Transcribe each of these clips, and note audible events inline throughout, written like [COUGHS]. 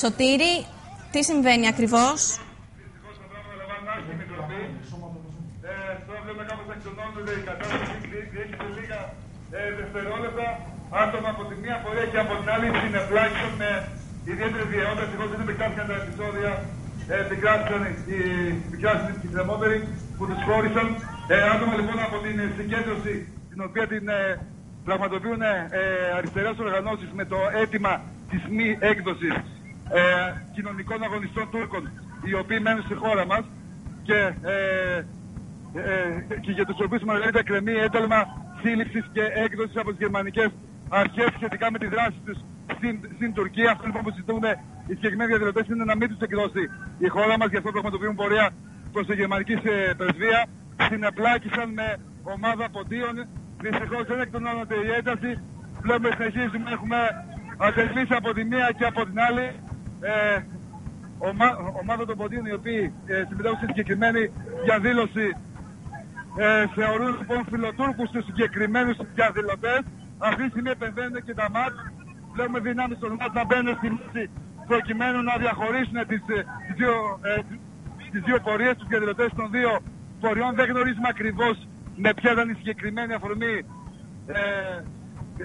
Σωτήρη, τι συμβαίνει ακριβώς. Δυστυχώς τα πράγματα λαμβάνουν άσχημη τροπή. Ε, Τώρα βλέπουμε κάπως να εξονώνονται η κατάσταση, διέχεται λίγα ε, δευτερόλεπτα. Άτομα από τη μία πορεία και από την άλλη συνεπλάκησαν με ιδιαίτερη βιαιότητα. Ευτυχώς δεν επεκτάθηκαν τα επεισόδια. Ε, επικράτησαν οι, επικράτησαν οι θερμότεροι που τους χώρισαν. Ε, άτομα λοιπόν από την ε, συγκέντρωση την οποία την ε, πραγματοποιούν ε, αριστερές οργανώσεις με το αίτημα της μη έκδοσης ε, κοινωνικών αγωνιστών Τούρκων οι οποίοι μένουν στη χώρα μας και, ε, ε, και για τους οποίους μεγαλύτερα κρεμεί ένταλμα σύλληψης και έκδοσης από τις γερμανικές αρχές σχετικά με τη δράση τους στην, στην Τουρκία. Αυτό λοιπόν που συζητούν οι συγκεκριμένοι διαδηλωτές είναι να μην τους εκδώσει η χώρα μας, γι' αυτό πραγματοποιούν πορεία προς τη γερμανική ε, πρεσβεία. Συνεπλάκησαν με ομάδα ποντίων. Δυστυχώς δεν εκτονώνονται η ένταση. Βλέπουμε συνεχίζουμε, έχουμε ατελείς από τη μία και από την άλλη. Ε, ομα, ομάδα των ποντίων οι οποίοι ε, συμμετέχουν στη συγκεκριμένη διαδήλωση ε, θεωρούν λοιπόν φιλοτούρκους τους συγκεκριμένους διαδηλωτές. Αυτή τη στιγμή επεμβαίνουν και τα ΜΑΤ. Βλέπουμε δυνάμεις των ΜΑΤ να μπαίνουν στη μέση προκειμένου να διαχωρίσουν τις, ε, τις, δύο, ε, τις δύο πορείες, τους διαδηλωτές των δύο πορεών. Δεν γνωρίζουμε ακριβώς με ποια ήταν η συγκεκριμένη αφορμή ε,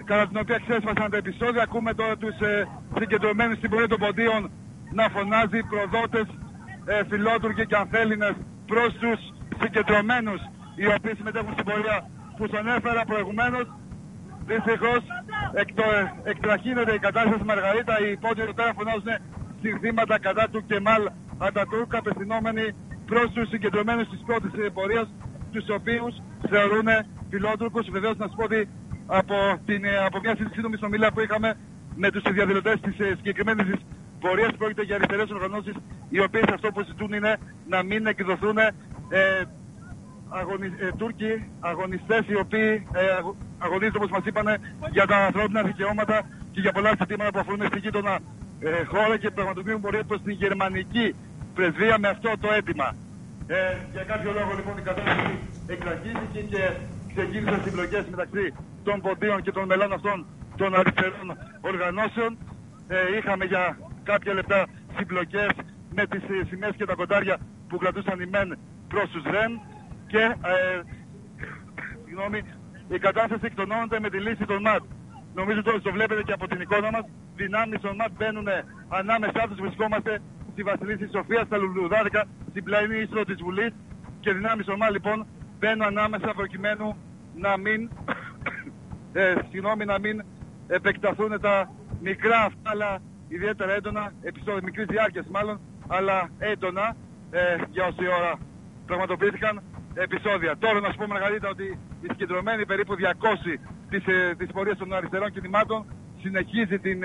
κατά την οποία ξέσπασαν τα επεισόδια. Ακούμε τώρα τους ε, συγκεντρωμένους στην πορεία των ποντίων να φωνάζει προδότες, ε, φιλότουρκοι και ανθέληνες προς τους συγκεντρωμένους οι οποίοι συμμετέχουν στην πορεία που τον έφερα προηγουμένως. Δυστυχώς εκτο, εκτραχύνεται η κατάσταση Μαργαρίτα, οι πόντιοι εδώ πέρα φωνάζουν συνθήματα κατά του Κεμάλ Ατατούρκ απευθυνόμενοι προς τους συγκεντρωμένους της πρώτης πορείας τους οποίους θεωρούν φιλότουρκους. Βεβαίως να σου πω ότι από, την, από μια σύντομη συνομιλία που είχαμε με τους διαδηλωτές της ε, συγκεκριμένης της πορείας πρόκειται για αριστερές οργανώσεις οι οποίες αυτό που ζητούν είναι να μην εκδοθούν ε, αγωνι... ε, Τούρκοι αγωνιστές οι οποίοι ε, αγω- αγωνίζονται όπως μας είπαν για τα ανθρώπινα δικαιώματα και για πολλά ζητήματα που αφορούν στη γείτονα ε, χώρα και πραγματοποιούν πορεία προς την γερμανική πρεσβεία με αυτό το αίτημα. Ε, για κάποιο λόγο λοιπόν η κατάσταση εκραγήθηκε και ξεκίνησαν συμπλοκές μεταξύ των ποντίων και των μελών αυτών των αριστερών οργανώσεων. Ε, είχαμε για κάποια λεπτά συμπλοκές με τις ε, σημαίες και τα κοντάρια που κρατούσαν οι μεν προς τους ρεν και ε, συγγνώμη, η κατάσταση εκτονώνεται με τη λύση των ΜΑΤ. Νομίζω ότι το βλέπετε και από την εικόνα μας. Δυνάμεις των ΜΑΤ μπαίνουν ανάμεσά τους. Βρισκόμαστε στη Βασιλίση Σοφίας, στα Λουλουδάδικα, στην πλαϊνή ίστρο της Βουλής και δυνάμεις των ΜΑΤ λοιπόν μπαίνουν ανάμεσα προκειμένου να μην, [COUGHS] ε, συγγνώμη, να μην επεκταθούν τα μικρά αυτά, αλλά ιδιαίτερα έντονα, επεισόδια μικρής διάρκειας μάλλον, αλλά έντονα ε, για όση ώρα πραγματοποιήθηκαν επεισόδια. Τώρα να σου πω Μαργαρίτα ότι η συγκεντρωμένη περίπου 200 της, ε, της πορείας των αριστερών κινημάτων συνεχίζει την,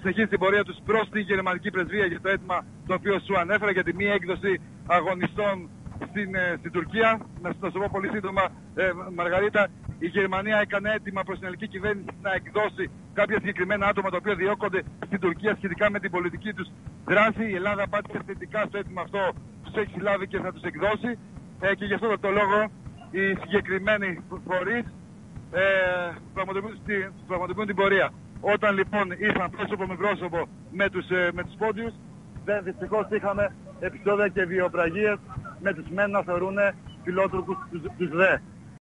συνεχίζει την πορεία τους προς την γερμανική πρεσβεία για το αίτημα το οποίο σου ανέφερα για τη μία έκδοση αγωνιστών στην, ε, στην Τουρκία. Να σου να σου πω πολύ σύντομα, ε, Μαργαρίτα, η Γερμανία έκανε έτοιμα προς την ελληνική κυβέρνηση να εκδώσει κάποια συγκεκριμένα άτομα τα οποία διώκονται στην Τουρκία σχετικά με την πολιτική τους δράση. Η Ελλάδα απάντησε θετικά στο έτοιμο αυτό, τους έχει συλλάβει και θα τους εκδώσει. Ε, και γι' αυτό το λόγο οι συγκεκριμένοι φορείς ε, πραγματοποιούν, στη- πραγματοποιούν την πορεία. Όταν λοιπόν ήρθαν πρόσωπο με πρόσωπο με τους, ε, με τους πόντιους, δεν δυστυχώς είχαμε επεισόδια και βιοπραγίες με τους μεν να θεωρούν φιλότροπους τους, τους δε.